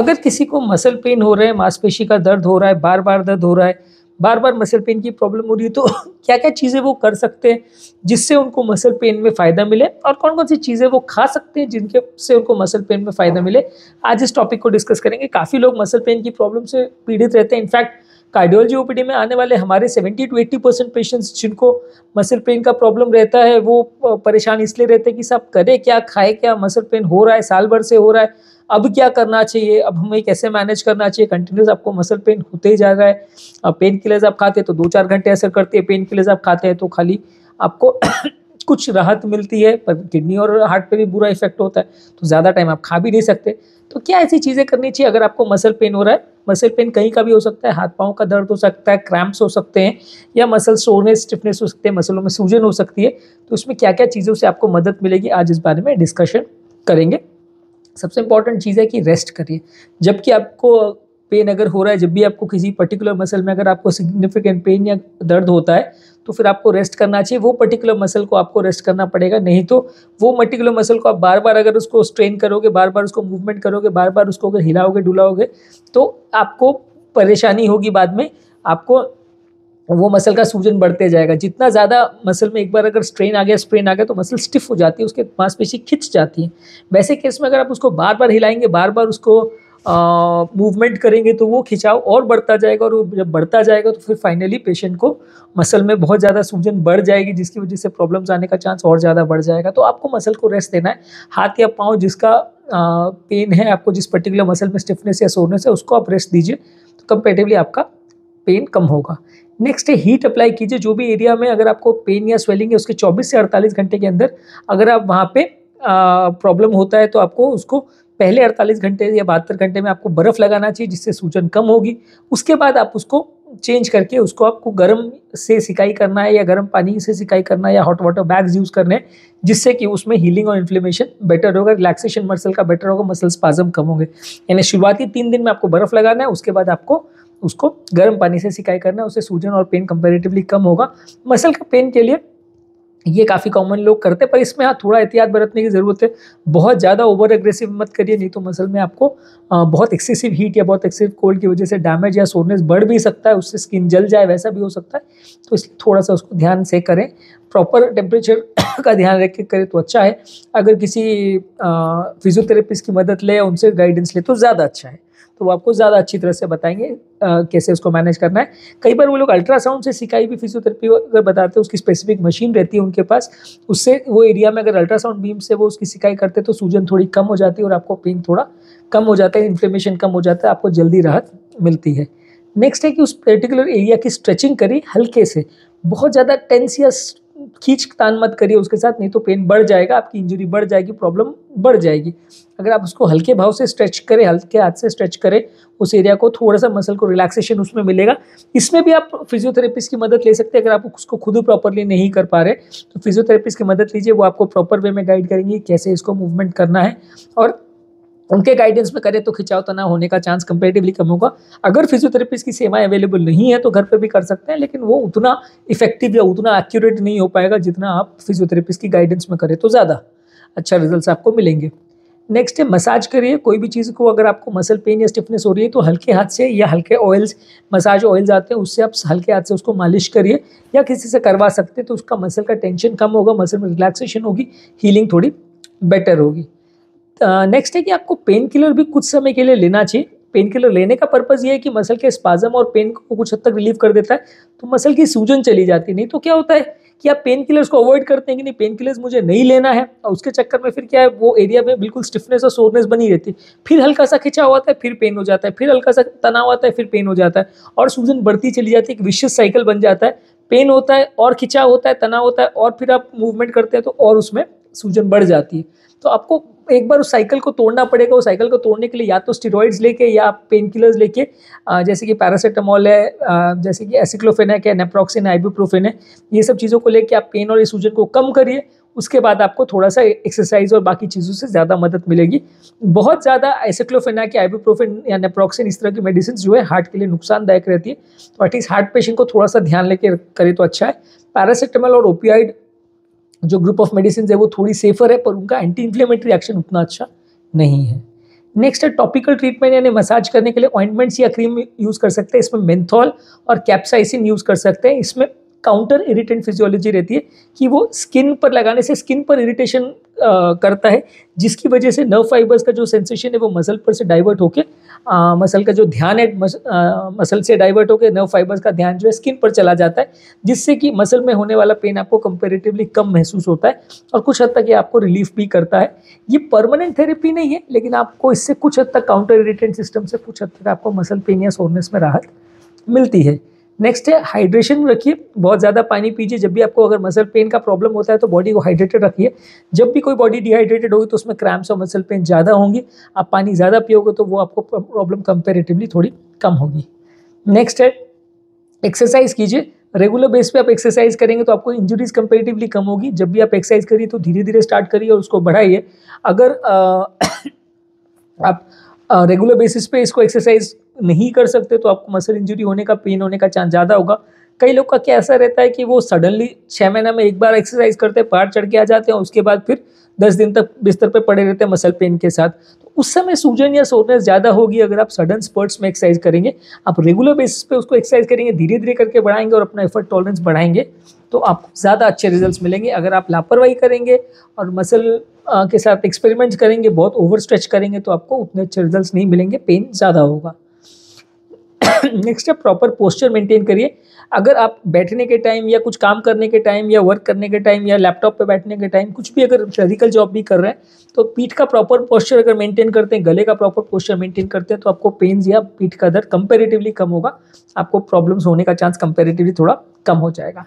अगर किसी को मसल पेन हो रहा है, मांसपेशी का दर्द हो रहा है बार बार दर्द हो रहा है बार बार मसल पेन की प्रॉब्लम हो रही है तो क्या क्या चीज़ें वो कर सकते हैं जिससे उनको मसल पेन में फ़ायदा मिले और कौन कौन सी चीज़ें वो खा सकते हैं जिनके से उनको मसल पेन में फ़ायदा मिले? आज इस टॉपिक को डिस्कस करेंगे। काफ़ी लोग मसल पेन की प्रॉब्लम से पीड़ित रहते हैं। इनफैक्ट कार्डियोलॉजी ओपीडी में आने वाले हमारे 70 टू 80 परसेंट पेशेंट्स जिनको मसल पेन का प्रॉब्लम रहता है, वो परेशान इसलिए रहते हैं कि साहब, करे क्या, खाए क्या मसल पेन हो रहा है, साल भर से हो रहा है, अब क्या करना चाहिए, अब हमें कैसे मैनेज करना चाहिए कंटिन्यूस आपको मसल पेन होते ही जा रहा है अब पेन किलर्स आप खाते हैं तो दो चार घंटे असर करते हैं पेन किलर्स आप खाते हैं तो खाली आपको कुछ राहत मिलती है, पर किडनी और हार्ट पे भी बुरा इफ़ेक्ट होता है तो ज़्यादा टाइम आप खा भी नहीं सकते। तो क्या ऐसी चीज़ें करनी चाहिए? अगर आपको मसल पेन हो रहा है मसल पेन कहीं का भी हो सकता है, हाथ पाँव का दर्द हो सकता है क्रैम्प्स हो सकते हैं, या मसल सोरनेस स्टिफनेस हो सकते हैं मसलों में सूजन हो सकती है तो उसमें क्या क्या चीज़ों से आपको मदद मिलेगी? आज इस बारे में डिस्कशन करेंगे। सबसे इंपॉर्टेंट चीज़ है कि रेस्ट करिए। जबकि आपको पेन अगर हो रहा है, जब भी आपको किसी पर्टिकुलर मसल में अगर आपको सिग्निफिकेंट पेन या दर्द होता है तो फिर आपको रेस्ट करना चाहिए। वो पर्टिकुलर मसल को आपको रेस्ट करना पड़ेगा। नहीं तो वो पर्टिकुलर मसल को आप बार बार अगर उसको स्ट्रेन करोगे बार बार उसको मूवमेंट करोगे बार बार उसको अगर हिलाओगे, डुलाओगे तो आपको परेशानी होगी बाद में। आपको वो मसल का सूजन बढ़ते जाएगा। जितना ज़्यादा मसल में एक बार अगर स्ट्रेन आ गया स्ट्रेन आ गया तो मसल स्टिफ हो जाती है, उसके मांसपेशी खिंच जाती है। वैसे केस में अगर आप उसको बार बार हिलाएँगे बार बार उसको मूवमेंट करेंगे तो वो खिंचाव और बढ़ता जाएगा और वो जब बढ़ता जाएगा तो फिर फाइनली पेशेंट को मसल में बहुत ज़्यादा सूजन बढ़ जाएगी, जिसकी वजह से प्रॉब्लम्स आने का चांस और ज़्यादा बढ़ जाएगा। तो आपको मसल को रेस्ट देना है। हाथ या पाँव जिसका पेन है, आपको जिस पर्टिकुलर मसल में स्टिफनेस या सोरनेस है, उसको आप रेस्ट दीजिए। तो कंपेटिवली आपका पेन कम होगा। नेक्स्ट है हीट अप्लाई कीजिए। जो भी एरिया में अगर आपको पेन या स्वेलिंग है, उसके 24 से 48 घंटे के अंदर अगर आप वहाँ पे प्रॉब्लम होता है तो आपको उसको पहले 48 घंटे या बहत्तर घंटे में आपको बर्फ़ लगाना चाहिए, जिससे सूजन कम होगी। उसके बाद आप उसको चेंज करके उसको आपको गर्म से सिकाई करना है या गर्म पानी से सिकाई करना है या हॉट वाटर बैग्स यूज़ करने हैं, जिससे कि उसमें हीलिंग और इन्फ्लेमेशन बेटर होगा रिलैक्सेशन मसल का बेटर होगा मसल स्पाजम कम होंगे। यानी शुरुआती तीन दिन में आपको बर्फ़ लगाना है, उसके बाद आपको उसको गर्म पानी से सिकाई करना है, उससे सूजन और पेन कंपेरेटिवली कम होगा। मसल का पेन के लिए ये काफ़ी कॉमन लोग करते हैं, पर इसमें हाँ थोड़ा एहतियात बरतने की ज़रूरत है। बहुत ज़्यादा ओवर एग्रेसिव मत करिए, नहीं तो मसल में आपको बहुत एक्सेसिव हीट या बहुत एक्सेसिव कोल्ड की वजह से डैमेज या सोरनेस बढ़ भी सकता है, उससे स्किन जल जाए, वैसा भी हो सकता है। तो इसलिए थोड़ा सा उसको ध्यान से करें। प्रॉपर टेम्परेचर का ध्यान रख के करें तो अच्छा है। अगर किसी फिजियोथेरेपिस्ट की मदद ले, उनसे गाइडेंस ले तो ज़्यादा अच्छा है। तो वो आपको ज़्यादा अच्छी तरह से बताएँगे कैसे उसको मैनेज करना है। कई बार वो लोग अल्ट्रासाउंड से सिखाई भी फिजियोथेरेपी अगर बताते हैं, उसकी स्पेसिफिक मशीन रहती है उनके पास, उससे वो एरिया में अगर अल्ट्रासाउंड बीम से वो उसकी सिकाई करते तो सूजन थोड़ी कम हो जाती है और आपको पेन थोड़ा कम हो जाता है इन्फ्लेमेशन कम हो जाता है, आपको जल्दी राहत मिलती है। नेक्स्ट है कि उस पर्टिकुलर एरिया की स्ट्रेचिंग करी हल्के से। बहुत ज़्यादा टेंस या खींच तान मत करिए उसके साथ, नहीं तो पेन बढ़ जाएगा, आपकी इंजरी बढ़ जाएगी प्रॉब्लम बढ़ जाएगी। अगर आप उसको हल्के भाव से स्ट्रेच करें, हल्के हाथ से स्ट्रेच करें, उस एरिया को थोड़ा सा मसल को रिलैक्सेशन उसमें मिलेगा। इसमें भी आप फिजियोथेरेपिस्ट की मदद ले सकते हैं, अगर आप उसको खुद प्रॉपरली नहीं कर पा रहे तो फिजियोथेरेपिस्ट की मदद लीजिए, वो आपको प्रॉपर वे में गाइड करेंगे कैसे इसको मूवमेंट करना है। और उनके गाइडेंस में करें तो खिंचाव तना होने का चांस कंपेरेटिवली कम होगा। अगर फिजियोथेरेपिस्ट की सेवाएँ अवेलेबल नहीं है तो घर पर भी कर सकते हैं, लेकिन वो उतना इफ़ेक्टिव या उतना एक्यूरेट नहीं हो पाएगा जितना आप फिजियोथेरेपिस्ट की गाइडेंस में करें तो ज़्यादा अच्छा रिज़ल्ट आपको मिलेंगे। नेक्स्ट है मसाज करिए। कोई भी चीज़ को अगर आपको मसल पेन या स्टिफनेस हो रही है तो हल्के हाथ से या हल्के ऑयल्स मसाज ऑयल्स आते हैं, उससे आप हल्के हाथ से उसको मालिश करिए या किसी से करवा सकते हैं तो उसका मसल का टेंशन कम होगा मसल में रिलैक्सेशन होगी हीलिंग थोड़ी बेटर होगी। नेक्स्ट है कि आपको पेन किलर भी कुछ समय के लिए लेना चाहिए। पेन किलर लेने का पर्पज़ ये है कि मसल के स्पाजम और पेन को कुछ हद तक रिलीव कर देता है। तो मसल की सूजन चली जाती नहीं तो क्या होता है कि आप पेन किलर्स को अवॉइड करते हैं कि नहीं पेन किलर्स मुझे नहीं लेना है और उसके चक्कर में फिर क्या है, वो एरिया में बिल्कुल स्टिफनेस और सोरनेस बनी रहती है। फिर हल्का सा खिंचा हुआ है, फिर पेन हो जाता है। फिर हल्का सा तनाव आता है, फिर पेन हो जाता है। और सूजन बढ़ती चली जाती है, एक विशेष साइकिल बन जाता है। पेन होता है और खिंचा होता है, तनाव होता है और फिर आप मूवमेंट करते हैं तो और उसमें सूजन बढ़ जाती है। तो आपको एक बार उस साइकिल को तोड़ना पड़ेगा। उस साइकिल को तोड़ने के लिए या तो स्टीरोइड्स लेके या पेन किलर्स लेके जैसे कि पैरासीटामोल है जैसे कि एसिक्लोफेन है नेप्रोक्सिन है आइबुप्रोफेन है, ये सब चीज़ों को लेके आप पेन और सूजन को कम करिए। उसके बाद आपको थोड़ा सा एक्सरसाइज और बाकी चीज़ों से ज़्यादा मदद मिलेगी। बहुत ज़्यादा एसिक्लोफेना के आइबुप्रोफेन या नेप्रोक्सिन इस तरह की मेडिसिन जो है हार्ट के लिए नुकसानदायक रहती है। तो एटलीस्ट हार्ट पेशेंट को थोड़ा सा ध्यान लेके करे तो अच्छा है। पैरासिटामोल और ओपियाइड जो ग्रुप ऑफ़ मेडिसिन है, वो थोड़ी सेफर है, पर उनका एंटी इन्फ्लेमेटरी एक्शन उतना अच्छा नहीं है। नेक्स्ट है टॉपिकल ट्रीटमेंट यानी मसाज करने के लिए ऑइंटमेंट्स या क्रीम यूज़ कर सकते हैं। इसमें मेंथॉल और कैप्साइसिन यूज़ कर सकते हैं। इसमें काउंटर इरिटेंट फिजियोलॉजी रहती है कि वो स्किन पर लगाने से स्किन पर इरिटेशन करता है, जिसकी वजह से नर्व फाइबर्स का जो सेंसेशन है वो मसल पर से डाइवर्ट होकर मसल का जो ध्यान है मसल से डाइवर्ट होकर नर्व फाइबर्स का ध्यान जो है स्किन पर चला जाता है, जिससे कि मसल में होने वाला पेन आपको कंपेरेटिवली कम महसूस होता है और कुछ हद तक ये आपको रिलीफ भी करता है। ये परमानेंट थेरेपी नहीं है, लेकिन आपको इससे कुछ हद तक काउंटर इरिटेंट सिस्टम से कुछ हद तक आपको मसल पेन या सोरनेस में राहत मिलती है। नेक्स्ट है हाइड्रेशन रखिए बहुत ज़्यादा पानी पीजिए। जब भी आपको अगर मसल पेन का प्रॉब्लम होता है तो बॉडी को हाइड्रेटेड रखिए। जब भी कोई बॉडी डिहाइड्रेटेड होगी तो उसमें क्रैम्स और मसल पेन ज़्यादा होंगी। आप पानी ज़्यादा पियोगे तो वो आपको प्रॉब्लम कंपेरेटिवली थोड़ी कम होगी। नेक्स्ट है एक्सरसाइज कीजिए। रेगुलर बेस पे आप एक्सरसाइज करेंगे तो आपको इंजरीज कंपेरेटिवली कम होगी। जब भी आप एक्सरसाइज करिए तो धीरे धीरे स्टार्ट करिए और उसको बढ़ाइए। अगर आ, आप रेगुलर बेसिस पे इसको एक्सरसाइज नहीं कर सकते तो आपको मसल इंजरी होने का पेन होने का चांस ज़्यादा होगा। कई लोग का क्या ऐसा रहता है कि वो सडनली छः महीना में एक बार एक्सरसाइज करते हैं पहाड़ चढ़ के आ जाते हैं उसके बाद फिर दस दिन तक बिस्तर पर पड़े रहते हैं मसल पेन के साथ। तो उस समय सूजन या सोरनेस ज़्यादा होगी, अगर आप सडन स्पर्ट्स में एक्सरसाइज करेंगे, आप रेगुलर बेसिस पे उसको एक्सरसाइज करेंगे धीरे धीरे करके बढ़ाएँगे और अपना एफर्ट टॉलरेंस बढ़ाएँगे तो आपको ज़्यादा अच्छे रिज़ल्ट मिलेंगे। अगर आप लापरवाही करेंगे और मसल के साथ एक्सपेरिमेंट्स करेंगे, बहुत ओवर स्ट्रेच करेंगे तो आपको उतने अच्छे रिज़ल्ट नहीं मिलेंगे पेन ज़्यादा होगा। नेक्स्ट है प्रॉपर पोस्चर मेंटेन करिए। अगर आप बैठने के टाइम या कुछ काम करने के टाइम या वर्क करने के टाइम या लैपटॉप पे बैठने के टाइम कुछ भी अगर फ़िज़िकल जॉब भी कर रहे हैं तो पीठ का प्रॉपर पोस्चर अगर मेंटेन करते हैं, गले का प्रॉपर पोस्चर मेंटेन करते हैं तो आपको पेन्स या पीठ का दर्द कंपेरेटिवली कम होगा। आपको प्रॉब्लम्स होने का चांस कंपेरेटिवली थोड़ा कम हो जाएगा।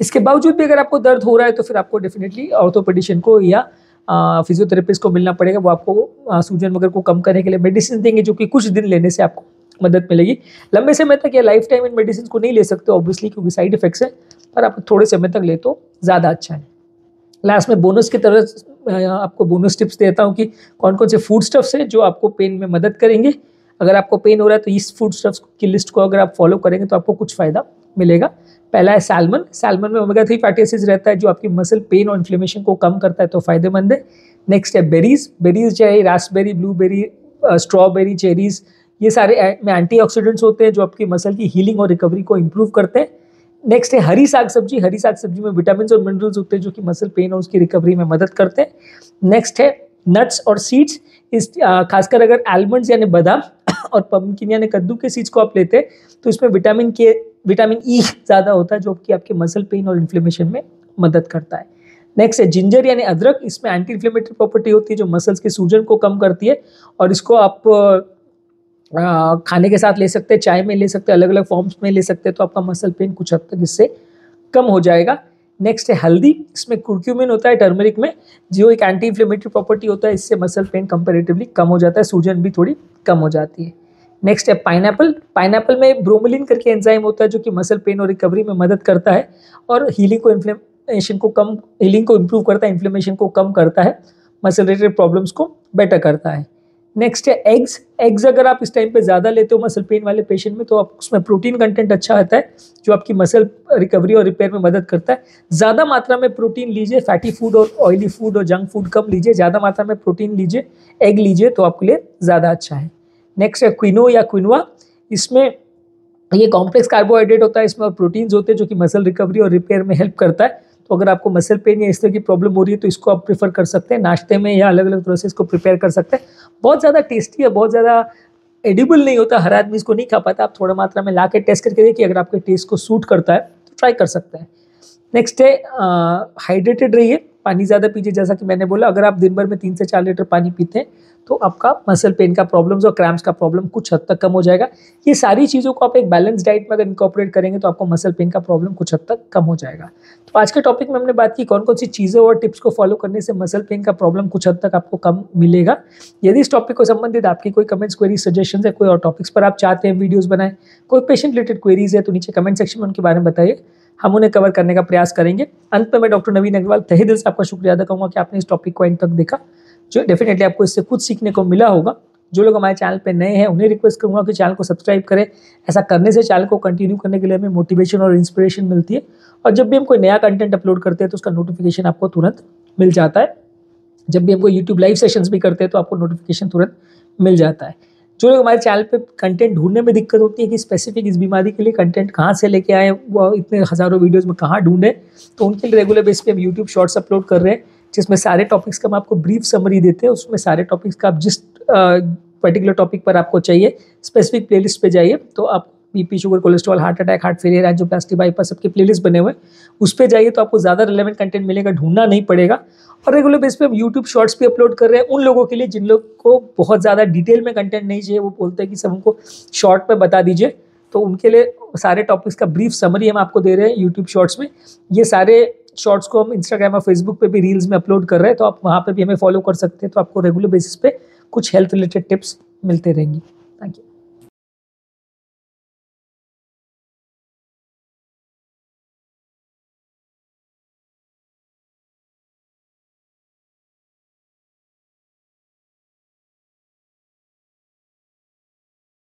इसके बावजूद भी अगर आपको दर्द हो रहा है तो फिर आपको डेफिनेटली ऑर्थोपेडिशन को या फिजियोथेरेपिस्ट को मिलना पड़ेगा। वो आपको सूजन वगैरह को कम करने के लिए मेडिसिन देंगे, जो कि कुछ दिन लेने से आपको मदद मिलेगी। लंबे समय तक या लाइफ टाइम इन मेडिसिन को नहीं ले सकते ऑब्वियसली क्योंकि साइड इफेक्ट्स हैं, पर आप थोड़े समय तक ले तो ज़्यादा अच्छा है। लास्ट में बोनस की तरह आपको बोनस टिप्स देता हूँ कि कौन कौन से फ़ूड स्टफ्स हैं जो आपको पेन में मदद करेंगे। अगर आपको पेन हो रहा है तो इस फ़ूड स्टफ्स की लिस्ट को अगर आप फॉलो करेंगे तो आपको कुछ फ़ायदा मिलेगा। पहला है सैलमन सैलमन में ओमेगा थ्री फैटी एसिड रहता है, जो आपकी मसल पेन और इन्फ्लेमेशन को कम करता है तो फ़ायदेमंद है। नेक्स्ट है बेरीज बेरीज चाहे रासबेरी ब्लूबेरी स्ट्रॉबेरी चेरीज ये सारे एंटीऑक्सीडेंट्स होते हैं जो आपकी मसल की हीलिंग और रिकवरी को इम्प्रूव करते हैं। नेक्स्ट है हरी साग सब्ज़ी। हरी साग सब्ज़ी में विटामिन और मिनरल्स होते हैं जो कि मसल पेन और उसकी रिकवरी में मदद करते हैं। नेक्स्ट है नट्स और सीड्स इस खासकर अगर आलमंड्स यानी बादाम और पम्पकिन यानी कद्दू के सीड्स को आप लेते हैं तो इसमें विटामिन के विटामिन ई ज़्यादा होता है जो कि आपके मसल पेन और इन्फ्लेमेशन में मदद करता है। नेक्स्ट है जिंजर यानी अदरक। इसमें एंटी इन्फ्लेमेटरी प्रॉपर्टी होती है जो मसल्स के सूजन को कम करती है और इसको आप खाने के साथ ले सकते हैं चाय में ले सकते हैं अलग अलग फॉर्म्स में ले सकते हैं तो आपका मसल पेन कुछ हद तक इससे कम हो जाएगा। नेक्स्ट है हल्दी, इसमें कुर्क्यूमिन होता है टर्मरिक में, जो एक एंटी इन्फ्लेमेटरी प्रॉपर्टी होता है, इससे मसल पेन कंपेरेटिवली कम हो जाता है, सूजन भी थोड़ी कम हो जाती है। नेक्स्ट है पाइनएप्पल पाइनएप्पल में ब्रोमिलिन करके एंजाइम होता है, जो कि मसल पेन और रिकवरी में मदद करता है, और हीलिंग को इन्फ्लेमेशन को कम हीलिंग को इम्प्रूव करता है इन्फ्लेमेशन को कम करता है मसल रिलेटेड प्रॉब्लम्स को बेटर करता है। नेक्स्ट है एग्स एग्स अगर आप इस टाइम पे ज़्यादा लेते हो मसल पेन वाले पेशेंट में तो आप उसमें प्रोटीन कंटेंट अच्छा आता है, जो आपकी मसल रिकवरी और रिपेयर में मदद करता है। ज़्यादा मात्रा में प्रोटीन लीजिए फैटी फ़ूड और ऑयली फ़ूड और जंक फ़ूड कम लीजिए, ज़्यादा मात्रा में प्रोटीन लीजिए एग लीजिए तो आपके लिए ज़्यादा अच्छा है। नेक्स्ट है क्विनो या क्विनवा इसमें ये कॉम्प्लेक्स कार्बोहाइड्रेट होता है, इसमें प्रोटीन्स होते हैं, जो कि मसल रिकवरी और रिपेयर में हेल्प करता है। तो अगर आपको मसल पेन या इस तरह की प्रॉब्लम हो रही है तो इसको आप प्रीफर कर सकते हैं। नाश्ते में या अलग अलग तरह से इसको प्रिपेयर कर सकते हैं। बहुत ज़्यादा टेस्टी है, बहुत ज़्यादा एडिबल नहीं होता। हर आदमी इसको नहीं खा पाता। आप थोड़ा मात्रा में ला के टेस्ट करके देखिए, अगर आपके टेस्ट को सूट करता है तो ट्राई कर सकते हैं। नेक्स्ट है हाइड्रेटेड रहिए। पानी ज़्यादा पीजिए। जैसा कि मैंने बोला, अगर आप दिन भर में तीन से चार लीटर पानी पीते हैं तो आपका मसल पेन का प्रॉब्लम्स और क्रैम्स का प्रॉब्लम कुछ हद तक कम हो जाएगा। ये सारी चीज़ों को आप एक बैलेंस डाइट में अगर इंकॉपरेट करेंगे तो आपको मसल पेन का प्रॉब्लम कुछ हद तक कम हो जाएगा। तो आज के टॉपिक में हमने बात की कौन कौन सी चीज़ें और टिप्स को फॉलो करने से मसल पेन का प्रॉब्लम कुछ हद तक आपको कम मिलेगा। यदि इस टॉपिक को संबंधित आपकी कोई कमेंट्स क्वेरी सजेशन है कोई और टॉपिक्स पर आप चाहते हैं वीडियोज़ बनाएँ, कोई पेशेंट रिलेटेड क्वेरीज है तो नीचे कमेंट सेक्शन में उनके बारे में बताइए। हम उन्हें कवर करने का प्रयास करेंगे। अंत में मैं डॉक्टर नवीन अग्रवाल, तहे दिल से आपका शुक्रिया अदा करूँगा कि आपने इस टॉपिक को एंड तक देखा, जो डेफिनेटली आपको इससे कुछ सीखने को मिला होगा। जो लोग हमारे चैनल पर नए हैं, उन्हें रिक्वेस्ट करूँगा कि चैनल को सब्सक्राइब करें। ऐसा करने से चैनल को कंटिन्यू करने के लिए हमें मोटिवेशन और इंस्पिरेशन मिलती है। और जब भी हम कोई नया कंटेंट अपलोड करते हैं तो उसका नोटिफिकेशन आपको तुरंत मिल जाता है। जब भी हम कोई यूट्यूब लाइव सेशंस भी करते हैं तो आपको नोटिफिकेशन तुरंत मिल जाता है। जो लोग हमारे चैनल पे कंटेंट ढूँढने में दिक्कत होती है कि स्पेसिफिक इस बीमारी के लिए कंटेंट कहाँ से लेके आए वो इतने हज़ारों वीडियोज़ में कहाँ ढूंढें। तो उनके लिए रेगुलर बेस पे हम यूट्यूब शॉर्ट्स अपलोड कर रहे हैं, जिसमें सारे टॉपिक्स का हम आपको ब्रीफ समरी देते हैं। उसमें सारे टॉपिक्स का आप जिस पर्टिकुलर टॉपिक पर आपको चाहिए स्पेसिफिक प्लेलिस्ट पे जाइए तो आप BP sugar cholesterol heart attack heart failure angioplasty bypass सबके प्लेलिस्ट बने हुए उस पर जाइए तो आपको ज़्यादा रिलेवेंट कंटेंट मिलेगा, ढूंढना नहीं पड़ेगा। और रेगुलर बेस पे हम यूट्यूब शॉर्ट्स भी अपलोड कर रहे हैं, उन लोगों के लिए जिन लोग को बहुत ज़्यादा डिटेल में कंटेंट नहीं चाहिए, वो बोलते हैं कि सब हमको शॉर्ट में बता दीजिए। तो उनके लिए सारे टॉपिक्स का ब्रीफ समरी हम आपको दे रहे हैं यूट्यूब शॉर्ट्स में। ये सारे शॉर्ट्स को हम इंस्टाग्राम और फेसबुक पे भी रील्स में अपलोड कर रहे हैं तो आप वहाँ पे भी हमें फॉलो कर सकते हैं तो आपको रेगुलर बेसिस पे कुछ हेल्थ रिलेटेड टिप्स मिलते रहेंगी। Thank you